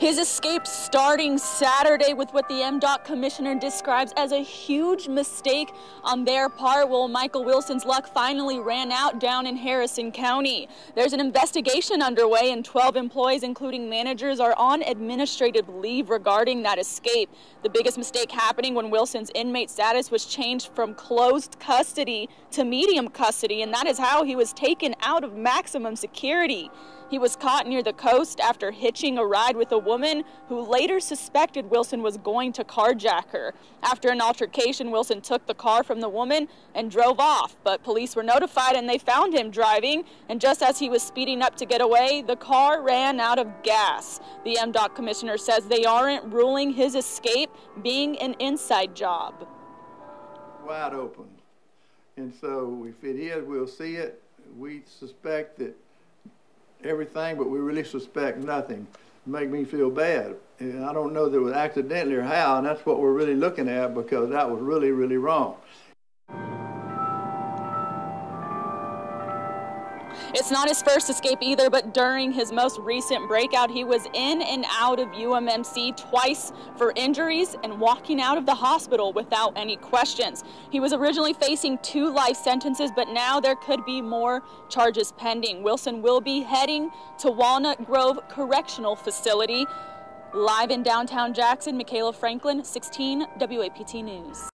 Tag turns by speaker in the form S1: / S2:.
S1: His escape starting Saturday with what the MDOC commissioner describes as a huge mistake on their part. Well, Michael Wilson's luck finally ran out down in Harrison County. There's an investigation underway and 12 employees, including managers, are on administrative leave regarding that escape. The biggest mistake happening when Wilson's inmate status was changed from closed custody to medium custody, and that is how he was taken out of maximum security. He was caught near the coast after hitching a ride with a woman who later suspected Wilson was going to carjack her. After an altercation, Wilson took the car from the woman and drove off, but police were notified and they found him driving. And just as he was speeding up to get away, the car ran out of gas. The MDOC commissioner says they aren't ruling his escape being an inside job.
S2: Wide open. And so if it is, we'll see it. We suspect that everything, but we really suspect nothing. Make me feel bad. And I don't know that it was accidentally or how, and that's what we're really looking at because that was really, really wrong.
S1: It's not his first escape either, but during his most recent breakout, he was in and out of UMMC twice for injuries and walking out of the hospital without any questions. He was originally facing two life sentences, but now there could be more charges pending. Wilson will be heading to Walnut Grove Correctional Facility. Live in downtown Jackson, Michaela Franklin, 16 WAPT News.